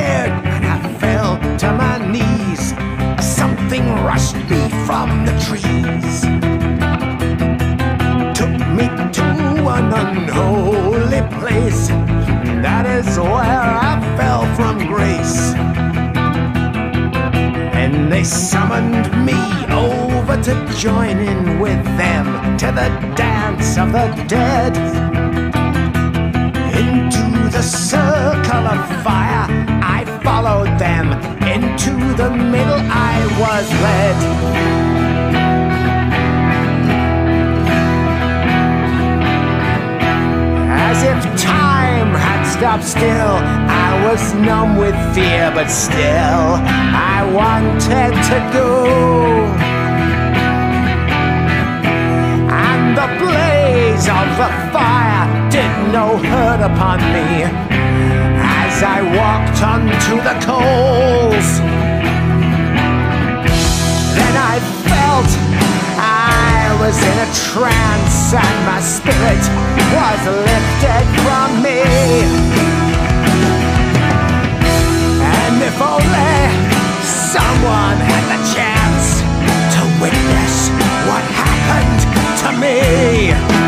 scared, and I fell to my knees. Something rushed me from the trees took me to an unholy place. That is where I fell from grace. And they summoned me over to join in with them to the dance of the dead. The circle of fire, I followed them. Into the middle, I was led. As if time had stopped still, I was numb with fear, but still I wanted to go. And the blaze of the fire no hurt upon me as I walked onto the coals. Then I felt I was in a trance and my spirit was lifted from me. And if only someone had the chance to witness what happened to me.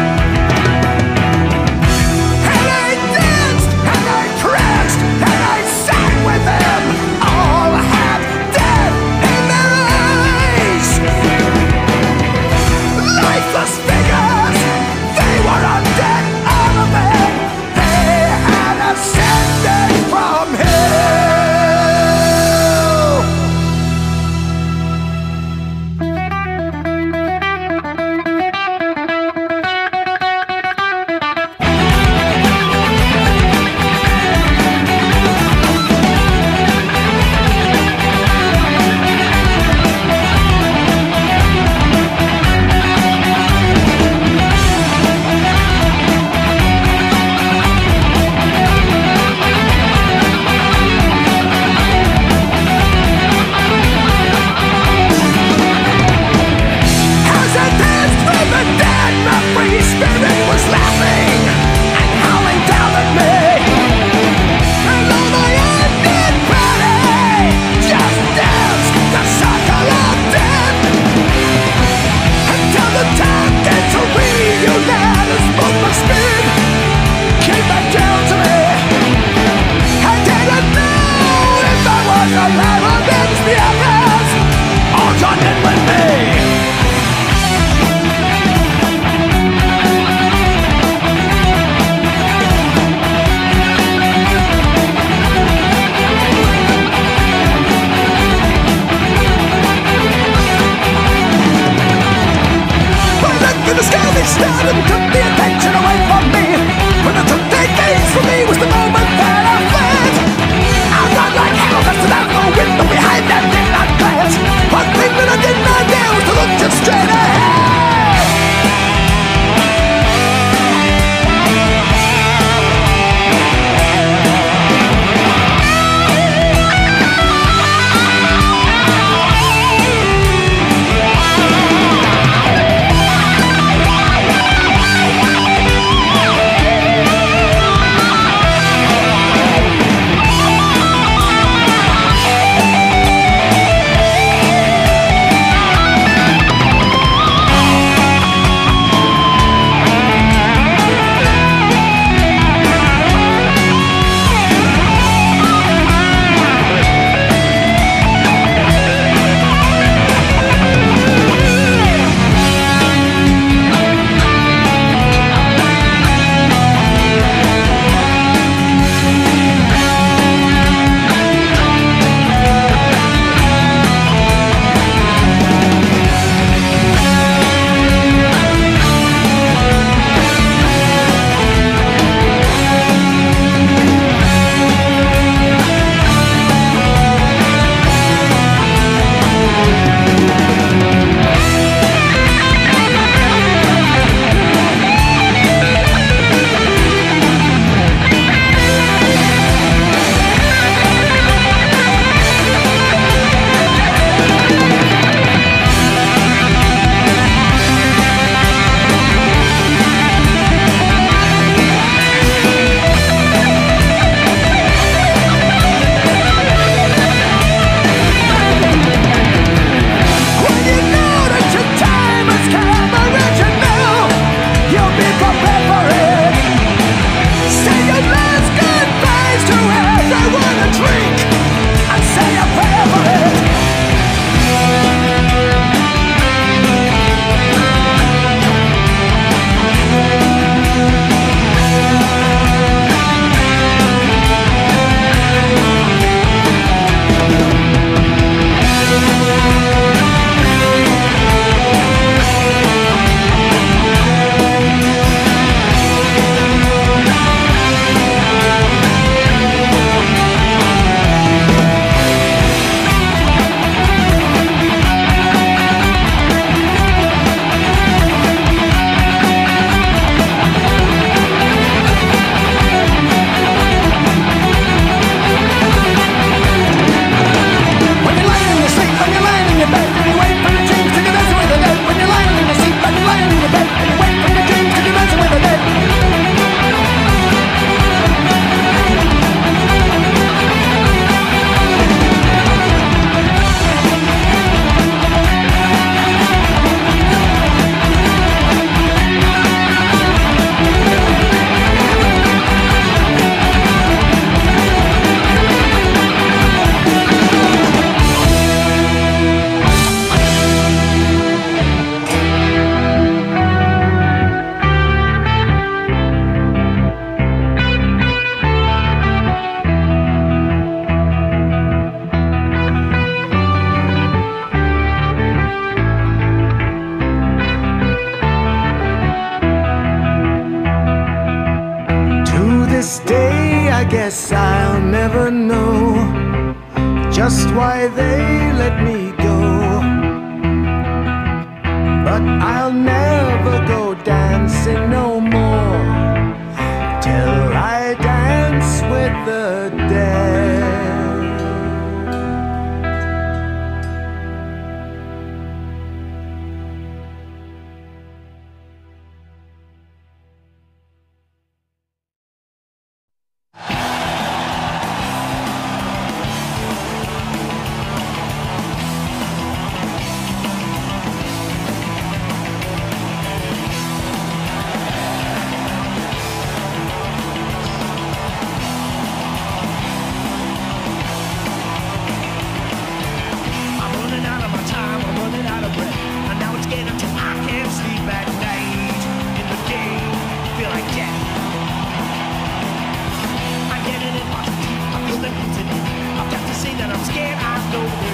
I know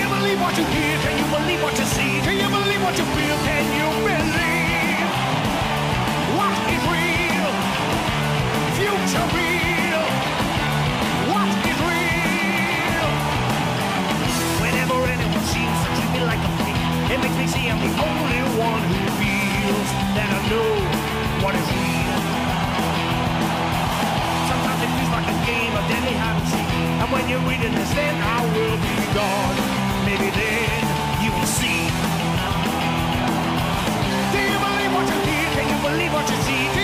you believe what you hear? Can you believe what you see? Can you believe what you feel? Can you believe what is real? Futureal. What is real? Whenever anyone seems to treat me like a freak, it makes me see I'm the only one who feels that I know what is real. a deadly hot heat. And when you're reading this, then I will be gone. Maybe then you will see. Do you believe what you hear? Can you believe what you see?